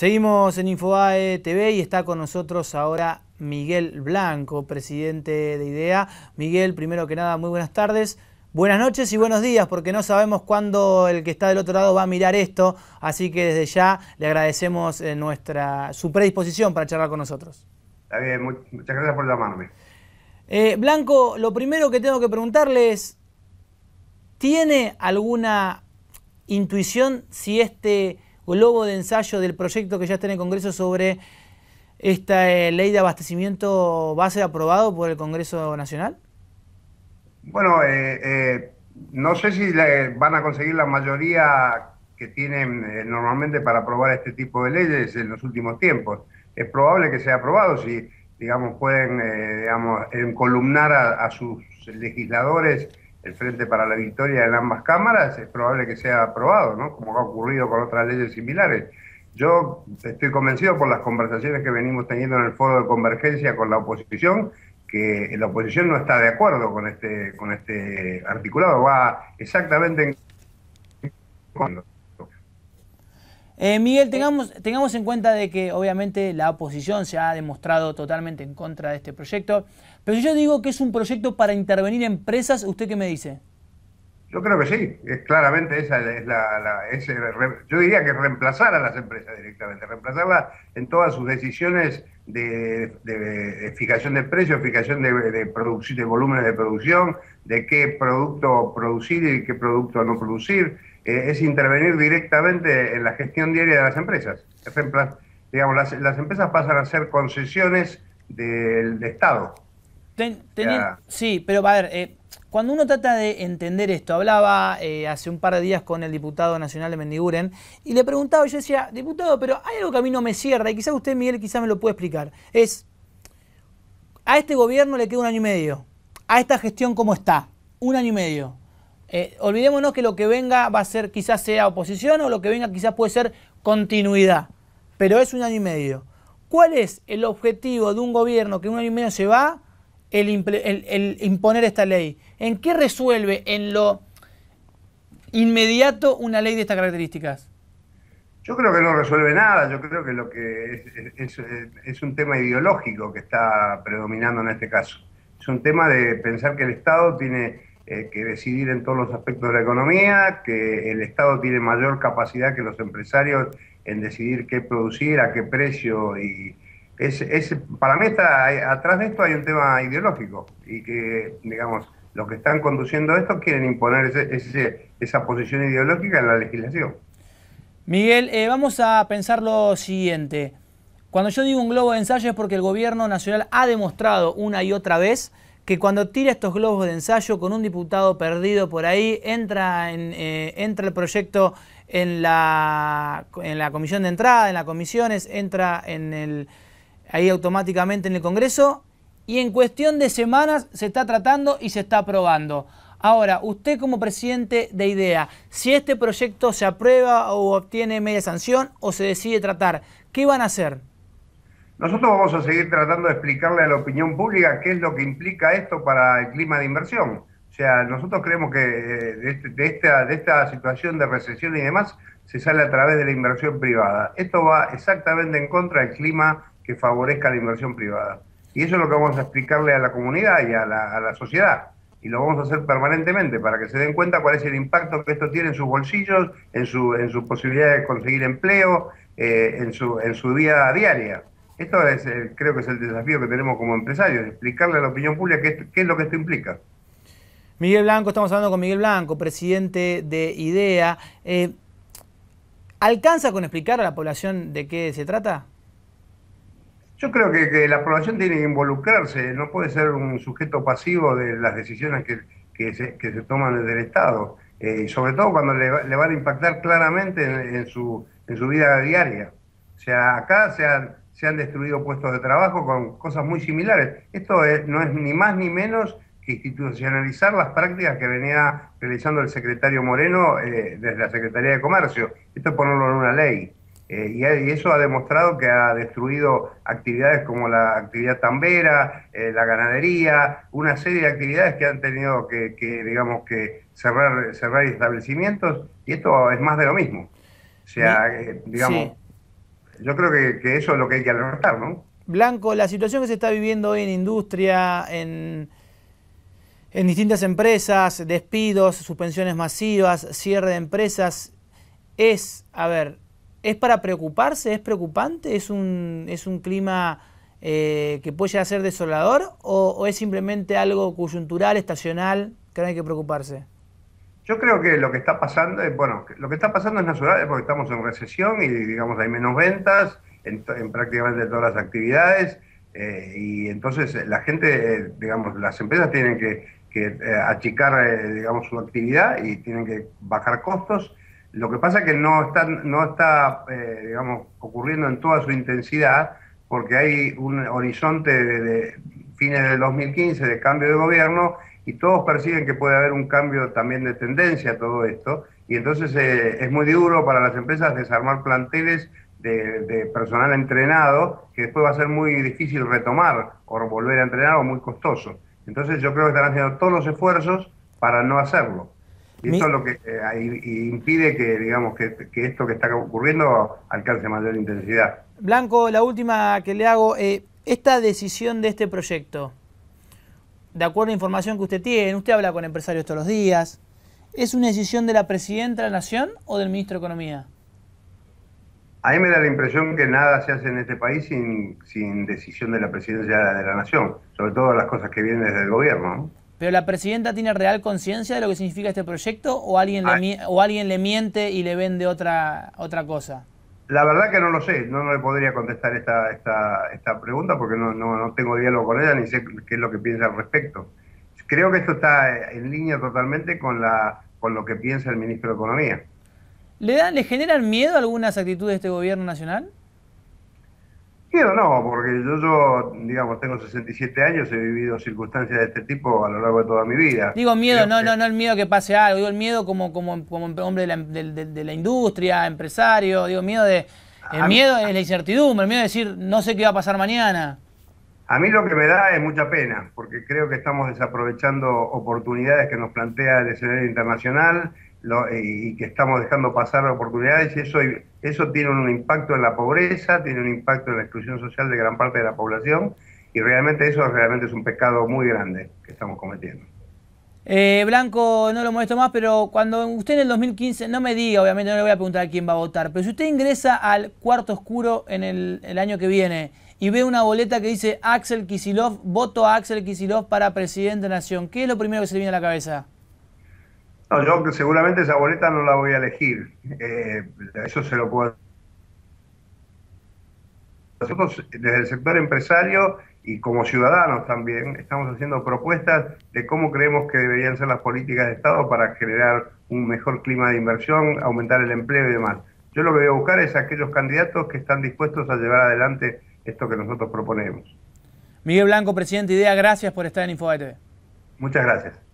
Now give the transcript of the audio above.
Seguimos en Infobae TV y está con nosotros ahora Miguel Blanco, presidente de IDEA. Miguel, primero que nada, muy buenas tardes. Buenas noches y buenos días, porque no sabemos cuándo el que está del otro lado va a mirar esto, así que desde ya le agradecemos eh, nuestra, su predisposición para charlar con nosotros. Está bien, muchas gracias por llamarme. Eh, Blanco, lo primero que tengo que preguntarle es, ¿tiene alguna intuición si este globo de ensayo del proyecto que ya está en el Congreso sobre esta eh, ley de abastecimiento va a ser aprobado por el Congreso Nacional? Bueno, eh, eh, no sé si van a conseguir la mayoría que tienen normalmente para aprobar este tipo de leyes en los últimos tiempos. Es probable que sea aprobado si, digamos, pueden, digamos, encolumnar a sus legisladores el Frente para la Victoria en ambas cámaras, es probable que sea aprobado, ¿no? Como ha ocurrido con otras leyes similares. Yo estoy convencido por las conversaciones que venimos teniendo en el foro de convergencia con la oposición, que la oposición no está de acuerdo con este, con este articulado, va exactamente en... Eh, Miguel, tengamos, tengamos en cuenta de que obviamente la oposición se ha demostrado totalmente en contra de este proyecto, pero si yo digo que es un proyecto para intervenir empresas, ¿usted qué me dice? Yo creo que sí, es, claramente esa es la, yo diría que reemplazar a las empresas directamente, reemplazarlas en todas sus decisiones de, fijación de precios, fijación de, de, de volúmenes de producción, de qué producto producir y qué producto no producir, eh, es intervenir directamente en la gestión diaria de las empresas. digamos, las, empresas pasan a ser concesiones del Estado. sí, pero a ver, eh, cuando uno trata de entender esto, hablaba eh, hace un par de días con el diputado nacional de Mendiguren y le preguntaba, yo decía, diputado, pero hay algo que a mí no me cierra y quizás usted, Miguel, quizás me lo puede explicar. Es, a este gobierno le queda un año y medio, a esta gestión como está, un año y medio. Eh, olvidémonos que lo que venga va a ser quizás sea oposición o lo que venga quizás puede ser continuidad, pero es un año y medio. ¿Cuál es el objetivo de un gobierno que un año y medio se va el, imponer esta ley? ¿En qué resuelve en lo inmediato una ley de estas características? Yo creo que no resuelve nada, yo creo que lo que es, es, un tema ideológico que está predominando en este caso. Es un tema de pensar que el Estado tiene eh, que decidir en todos los aspectos de la economía, que el Estado tiene mayor capacidad que los empresarios en decidir qué producir, a qué precio y para mí está, atrás de esto hay un tema ideológico y que, digamos, los que están conduciendo esto quieren imponer esa posición ideológica en la legislación. Miguel, eh, vamos a pensar lo siguiente. Cuando yo digo un globo de ensayo es porque el gobierno nacional ha demostrado una y otra vez que cuando tira estos globos de ensayo con un diputado perdido por ahí, entra, en, eh, entra el proyecto en la, en la comisión de entrada, en las comisiones, entra en el ahí automáticamente en el Congreso y en cuestión de semanas se está tratando y se está aprobando. Ahora, usted como presidente de IDEA, si este proyecto se aprueba o obtiene media sanción o se decide tratar, ¿qué van a hacer? Nosotros vamos a seguir tratando de explicarle a la opinión pública qué es lo que implica esto para el clima de inversión. O sea, nosotros creemos que eh, de, este, de, esta, de esta situación de recesión y demás se sale a través de la inversión privada. Esto va exactamente en contra del clima que favorezca la inversión privada. Y eso es lo que vamos a explicarle a la comunidad y a la, sociedad. Y lo vamos a hacer permanentemente para que se den cuenta cuál es el impacto que esto tiene en sus bolsillos, en su, en su posibilidad de conseguir empleo, eh, en, su, en su vida diaria. Esto es, creo que es el desafío que tenemos como empresarios, explicarle a la opinión pública qué, qué es lo que esto implica. Miguel Blanco, estamos hablando con Miguel Blanco, presidente de IDEA. Eh, ¿Alcanza con explicar a la población de qué se trata? Yo creo que, la población tiene que involucrarse, no puede ser un sujeto pasivo de las decisiones que, se, toman desde el Estado, eh, sobre todo cuando le, van a impactar claramente en, su, en su vida diaria. O sea, acá se han, se han destruido puestos de trabajo con cosas muy similares. Esto no es ni más ni menos que institucionalizar las prácticas que venía realizando el secretario Moreno eh, desde la Secretaría de Comercio. Esto es ponerlo en una ley. Eh, y, eso ha demostrado que ha destruido actividades como la actividad tambera, eh, la ganadería, una serie de actividades que han tenido que, digamos, que cerrar, cerrar establecimientos, y esto es más de lo mismo. O sea, eh, digamos, yo creo que, eso es lo que hay que alertar, ¿no? Blanco, la situación que se está viviendo hoy en industria, en, en distintas empresas, despidos, suspensiones masivas, cierre de empresas, es, a ver, ¿es para preocuparse? ¿Es preocupante? ¿Es un, es un clima eh, que puede ser desolador? ¿O, es simplemente algo coyuntural, estacional, que no hay que preocuparse? Yo creo que lo que está pasando, bueno, lo que está pasando es natural porque estamos en recesión y digamos hay menos ventas en, prácticamente todas las actividades eh, y entonces la gente, digamos, las empresas tienen que, eh, achicar, digamos, su actividad y tienen que bajar costos. Lo que pasa es que no está, no está digamos, ocurriendo en toda su intensidad porque hay un horizonte de, fines del 2015 de cambio de gobierno y todos perciben que puede haber un cambio también de tendencia a todo esto y entonces eh, es muy duro para las empresas desarmar planteles de, personal entrenado que después va a ser muy difícil retomar o volver a entrenar o muy costoso. Entonces yo creo que están haciendo todos los esfuerzos para no hacerlo. Y esto es lo que eh, impide que, digamos, que, esto que está ocurriendo alcance mayor intensidad. Blanco, la última que le hago, eh, esta decisión de este proyecto, de acuerdo a la información que usted tiene, usted habla con empresarios todos los días, ¿es una decisión de la Presidenta de la Nación o del Ministro de Economía? A mí me da la impresión que nada se hace en este país sin, sin decisión de la Presidencia de la Nación, sobre todo las cosas que vienen desde el gobierno. ¿No? ¿Pero la presidenta tiene real conciencia de lo que significa este proyecto o alguien, le, o alguien le miente y le vende otra, otra cosa? La verdad que no lo sé, no, le podría contestar esta, esta, esta pregunta porque no, no, no, tengo diálogo con ella ni sé qué es lo que piensa al respecto. Creo que esto está en línea totalmente con, la, con lo que piensa el ministro de Economía. ¿Le, dan, ¿Le generan miedo algunas actitudes de este gobierno nacional? Miedo no, porque yo, yo, digamos, tengo 67 años, he vivido circunstancias de este tipo a lo largo de toda mi vida. Digo miedo, no, no, no el miedo que pase algo, digo el miedo como, como, como hombre de la, de, la industria, empresario, digo miedo de... El miedo es la incertidumbre, el miedo de decir no sé qué va a pasar mañana. A mí lo que me da es mucha pena, porque creo que estamos desaprovechando oportunidades que nos plantea el escenario internacional y que estamos dejando pasar oportunidades y eso, eso tiene un impacto en la pobreza, tiene un impacto en la exclusión social de gran parte de la población y realmente eso realmente es un pecado muy grande que estamos cometiendo. Eh, Blanco, no lo molesto más, pero cuando usted en el 2015, no me diga, obviamente no le voy a preguntar quién va a votar, pero si usted ingresa al cuarto oscuro en el, el año que viene y ve una boleta que dice Axel Kisilov, voto a Axel Kisilov para presidente de Nación, ¿qué es lo primero que se le viene a la cabeza? No, yo seguramente esa boleta no la voy a elegir. Eh, eso se lo puedo. Nosotros, desde el sector empresario y como ciudadanos también, estamos haciendo propuestas de cómo creemos que deberían ser las políticas de Estado para generar un mejor clima de inversión, aumentar el empleo y demás. Yo lo que voy a buscar es aquellos candidatos que están dispuestos a llevar adelante esto que nosotros proponemos. Miguel Blanco, presidente IDEA, gracias por estar en InfoBay TV. Muchas gracias.